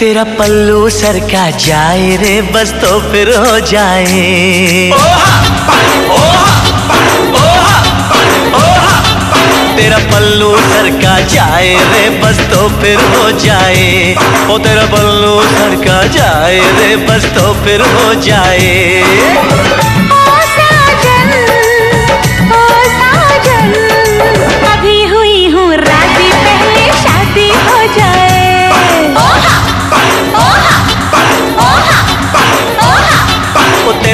तेरा पल्लू सर का जाए रे, बस तो फिर हो जाए। तेरा पल्लू सर का जाए रे, बस तो फिर हो जाए। ओ तेरा पल्लू सर का जाए रे, बस तो फिर हो जाए।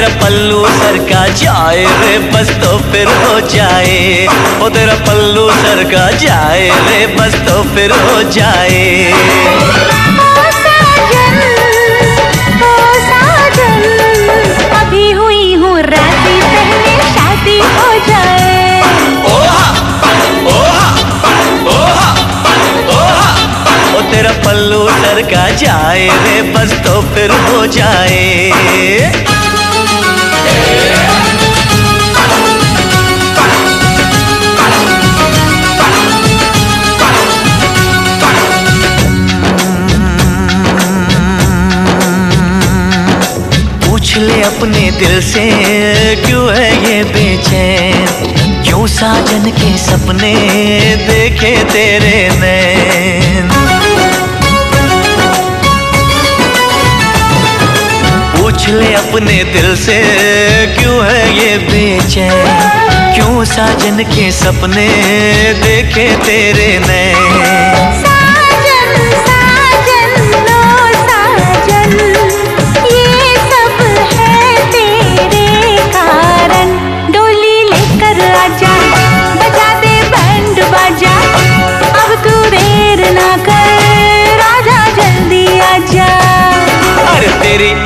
तेरा पल्लू सर का जाए रे बस तो फिर हो जाए। ओ तेरा पल्लू सर का जाए रे बस तो फिर हो जाए। अभी हुई हूँ राज़ी पहले शादी हो जाए। ओ तेरा पल्लू सर का जाए रे बस तो फिर हो जाए। ले अपने दिल से। क्यों है ये बेचैन? क्यों साजन के सपने देखे तेरे नैन? पूछ ले अपने दिल से, क्यों है ये बेचैन? क्यों साजन के सपने देखे तेरे नैन?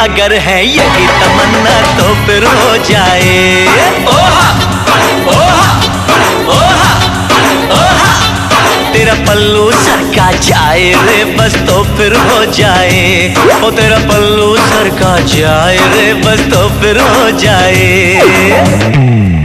अगर है यही तमन्ना तो फिर हो जाए। तेरा पल्लू सर का जाए रे, बस तो फिर हो जाए। ओ तेरा पल्लू सर का जाए रे, बस तो फिर हो जाए।